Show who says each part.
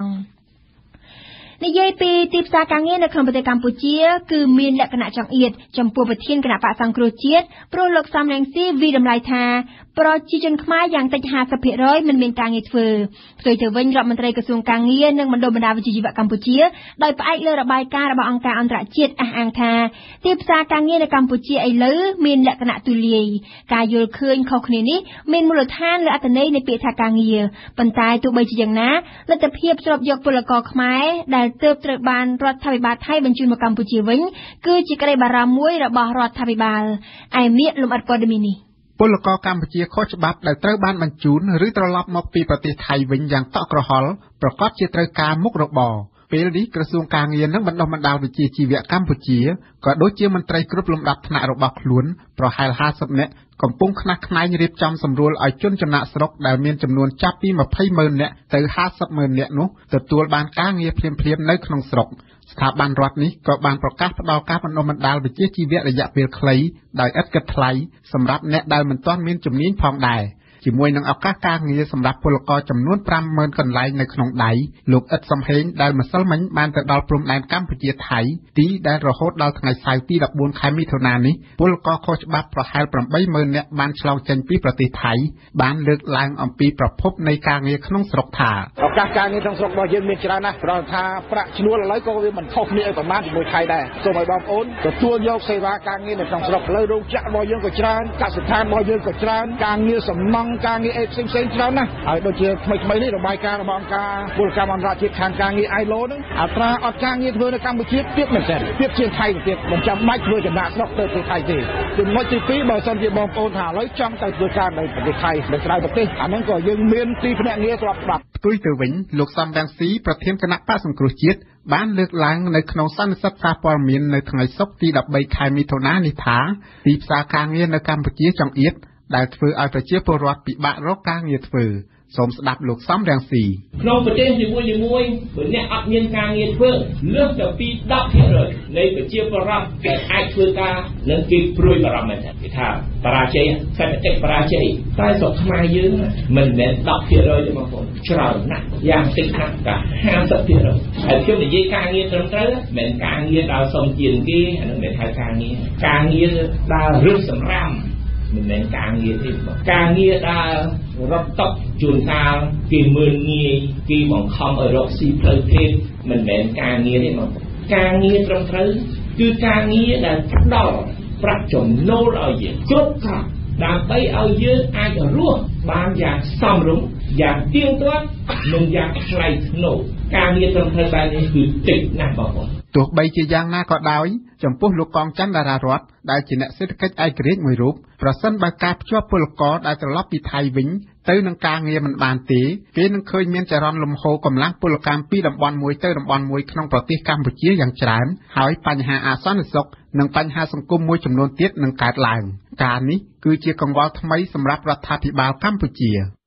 Speaker 1: Um. និយាយពីទីផ្សារការងារនៅក្នុងប្រទេសកម្ពុជា គឺមានលក្ខណៈចង្អៀតចំពោះប្រធានគណៈបក្សសង្គ្រោះជាតិព្រោះលោកសំរងស៊ីវិតម្លៃថាប្រជាជនខ្មែរយ៉ាងតិច50%មិនមានការងារធ្វើផ្ទុយទៅវិញរដ្ឋមន្ត្រីក្រសួងការងារនិងបណ្ដុំបណ្ដាវិជ្ជាជីវៈកម្ពុជាដោយផ្អែកលើរបាយការណ៍របស់អង្គការអន្តរជាតិអះអាងថាទីផ្សារការងារនៅកម្ពុជាឥឡូវមានលក្ខណៈទូលាយការយល់ឃើញខុសគ្នានេះមានមូលដ្ឋានលើអត្ថន័យនៃពាក្យថាការងារប៉ុន្តែទោះបីជាយ៉ាងណាលទ្ធភាពស្រូបយកពលករខ្មែរដែលទើបត្រូវបានរដ្ឋាភិបាលថៃបញ្ជូនមកកម្ពុជាវិញ គឺជាក្តីបារម្ភមួយរបស់រដ្ឋាភិបាលឯមៀកលំអិតព័ត៌មាននេះ
Speaker 2: ពលករកម្ពុជាខុសច្បាប់ដែលត្រូវបានបញ្ជូនឬត្រឡប់មកពីប្រទេសថៃវិញយ៉ាងតក់ក្រហល់ប្រកាសជាត្រូវការមុខរបរពេលនេះក្រសួងការងារនិងបណ្ដុះបណ្ដាលវិជ្ជាជីវៈកម្ពុជាក៏ដូចជាមន្ត្រីគ្រប់លំដាប់ថ្នាក់របស់ខ្លួនប្រហែល50នាក់ កំពុងខ្នះខ្នែងរៀបចំសម្រួលឲ្យជនចំណាក់ស្រុកដែលមានចំនួនចាប់ពី20ម៉ឺននាក់ទៅ50ម៉ឺននាក់នោះទទួលបានការងារភ្លាមៗនៅក្នុងស្រុកស្ថាប័នរដ្ឋនេះក៏បានប្រកាសផ្តល់ការបណ្តុះបណ្តាលវិជ្ជាជីវៈរយៈពេលខ្លីដោយឥតគិតថ្លៃសម្រាប់អ្នកដែលមិនទាន់មានជំនាញផងដែរ។ ជាមួយនឹងឱកាសការងារសម្រាប់ពលករចំនួន50000កន្លែងនៅក្នុងដៃលោកអ៊ិតសំហេងដែលម្សិលមិញបានទៅដល់ព្រំដែនកម្ពុជាថៃទីដែលរហូតដល់ថ្ងៃសៅរ៍ទី14ខែមិថុនានេះពលករខុសច្បាប់ប្រហែល80000នាក់បានឆ្លងចេញពីប្រទេសថៃបានលើកឡើងអំពីប្រភពនៃការងារក្នុងស្រុកថា
Speaker 3: ឱកាសការងារក្នុងស្រុករបស់យើងមានច្រើនណាស់ព្រោះថាប្រាក់ឈ្នួលឥឡូវក៏វាមិនខុសគ្នាឲ្យប្រមាណជាមួយថៃដែរសូមឲ្យបងប្អូនទទួលយកសេវាការងារនៅក្នុងស្រុកឥឡូវរោងចក្ររបស់យើងក៏ច្រើនកសិដ្ឋានរបស់យើងក៏ច្រើនការងារសំណង់ការងារអីផ្សេងផ្សេងច្រើនណាស់ហើយដូចជាថ្មីថ្មីនេះរបាយការណ៍របស់អង្គការពលកម្មអន្តរជាតិខាងការងារ ILO ហ្នឹងអត្រាអត់ការងារធ្វើនៅកម្ពុជាទៀតមែនទែនទៀតជាងថៃទៅទៀតមិនចាំបាច់ធ្វើចំណាក់ស្រុកទៅប្រទេសថៃទេចំណុចទី2បើសិនជាបងប្អូនថាឥឡូវចង់ទៅធ្វើការនៅប្រទេសថៃនៅក្រៅប្រទេសអាហ្នឹងក៏យើងមានទីភ្នាក់ងារស្របច្បាប់
Speaker 2: ផ្ទុយទៅវិញលោកសំរងស៊ីប្រធានគណៈបកសង្គ្រោះជាតិបានលើកឡើងនៅក្នុងសន្និសីទសារព័ត៌មាននៅថ្ងៃសុក្រទី13ខែមិថុនានេះថាទីផ្សារការងារនៅកម្ពុជាចង្អៀត ដែលធ្វើឲ្យប្រជាពលរដ្ឋពិបាករកការងារធ្វើសូមស្ដាប់លោកសំរងស៊ី
Speaker 4: ក្នុងប្រទេសនីមួយនីមួយបើអ្នកអត់មានការងារធ្វើលើសពី10%នៃប្រជាពលរដ្ឋដែលអាចធ្វើការនឹងគេព្រួយបារម្ភមែនគេថាបរាជ័យសេដ្ឋកិច្ចបរាជ័យតែស្រុកខ្មែរយើងមិនមែន10%ទេបងប្អូនច្រើនណាស់យ៉ាងតិចណាស់តែ50%ហើយខ្ញុំនិយាយការងារត្រឹមត្រូវមិនការងារដើរសុំជាងគេអានឹងមិនហៅការងារការងារដើររឹសសម្រាម មិនមែនការងារទេការងារដើររត់តុកជួនកាលគេមើលងាយគេបង្ខំឲ្យរកស៊ីផ្លូវភេទមិនមែនការងារទេបងការងារត្រឹមត្រូវគឺការងារដែលផ្ដល់ប្រាក់ចំណូលឲ្យយើងគ្រប់គ្រាន់ដើម្បីឲ្យយើងអាចរស់បានយ៉ាងសមរម្យយ៉ាងទៀងទាត់និងយ៉ាងថ្លៃថ្នូរការងារត្រឹមត្រូវបែបនេះគឺតិចណាស់បងប្អូន
Speaker 2: ទោះបីជាយ៉ាងណាក៏ដោយ ចំពោះលោកកងច័ន្ទតារារតដែលជាអ្នកសេដ្ឋកិច្ចឯករាជ្យមួយរូបប្រសិនបើការភ្ជាប់ពលករដែលត្រឡប់ពីថៃវិញទៅនឹងការងារមិនបានទេគេនឹងឃើញមានចរន្តលំហូរកម្លាំងពលកម្មពីតំបន់មួយទៅតំបន់មួយក្នុងប្រទេសកម្ពុជាយ៉ាងច្រើនហើយបញ្ហាអសន្តិសុខនិងបញ្ហាសង្គមមួយចំនួនទៀតនឹងកើតឡើង ការនេះគឺជាកង្វល់ថ្មីសម្រាប់រដ្ឋាភិបាលកម្ពុជា